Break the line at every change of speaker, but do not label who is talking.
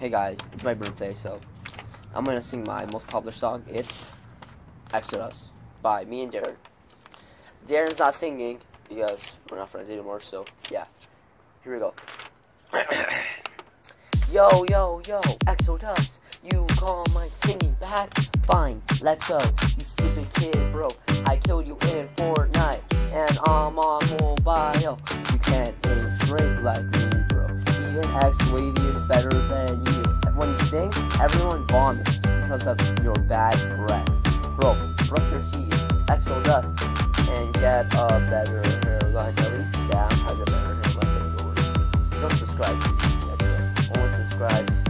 Hey guys, it's my birthday, so I'm gonna sing my most popular song. It's Exodus by me and Darren. Darren's not singing because we're not friends anymore, so yeah. Here we go. yo, yo, yo, Exodus. You call my singing bad? Fine, let's go. You stupid kid, bro. I killed you in Fortnite, and I'm on mobile. You can't aim straight like me, bro. Even X Wavy is better than you. When everyone vomits because of your bad breath. Bro, brush your teeth, Exodus, and get a better hairline. At least Sam has a better hairline than yours. Don't subscribe to me, Exodus. Only subscribe